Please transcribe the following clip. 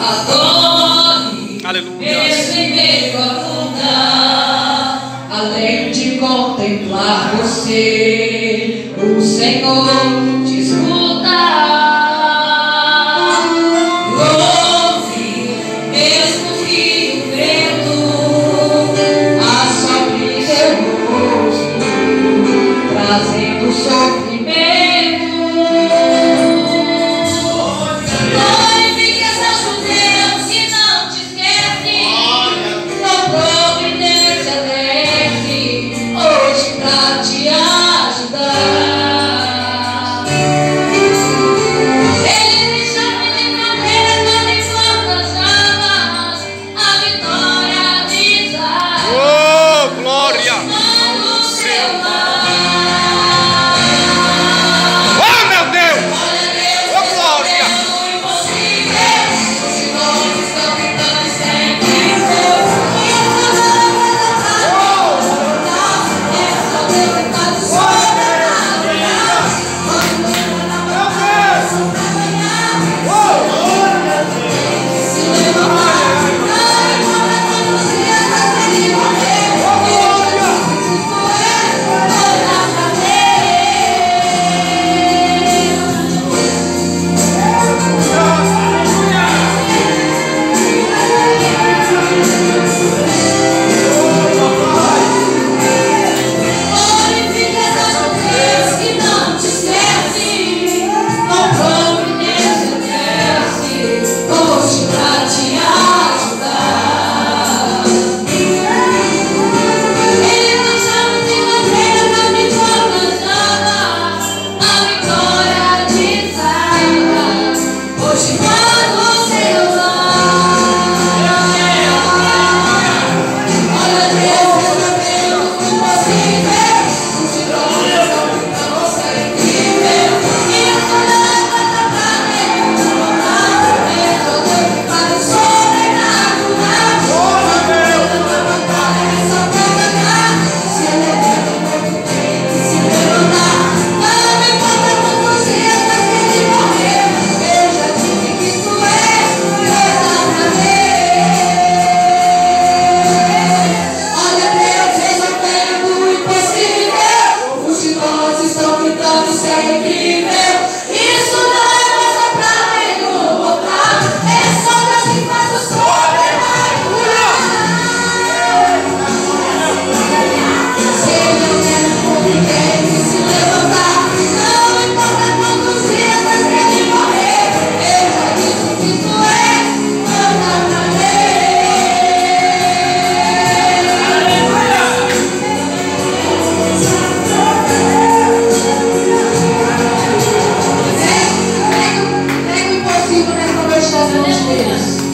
adore. Aleluia. Esse a além de contemplar você, o Senhor te escuta. Pra te. Yes.